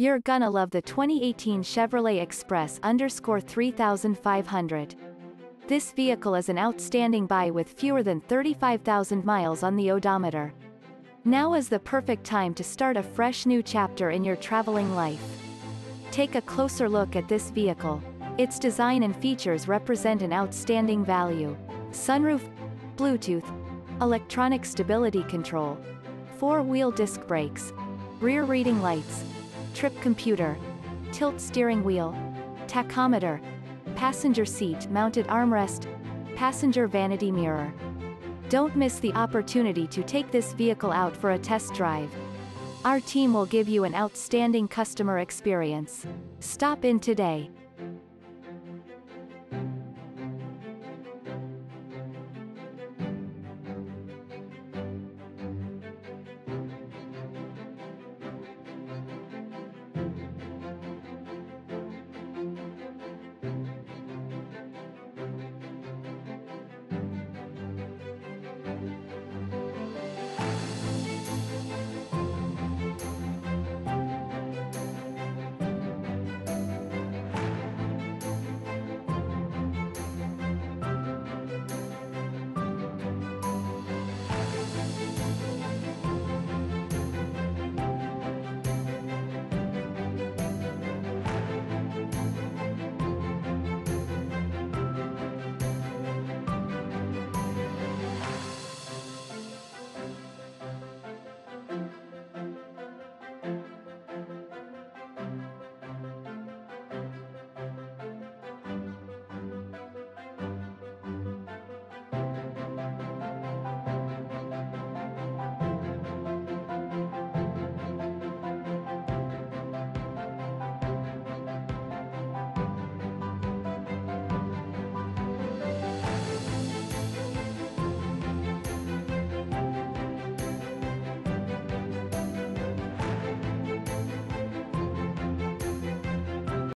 You're gonna love the 2018 Chevrolet Express underscore 3500. This vehicle is an outstanding buy with fewer than 35,000 miles on the odometer. Now is the perfect time to start a fresh new chapter in your traveling life. Take a closer look at this vehicle. Its design and features represent an outstanding value. Sunroof, Bluetooth, electronic stability control, four-wheel disc brakes, rear reading lights, trip computer, tilt steering wheel, tachometer, passenger seat mounted armrest, passenger vanity mirror. Don't miss the opportunity to take this vehicle out for a test drive. Our team will give you an outstanding customer experience. Stop in today.